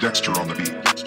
Dexter on the beat.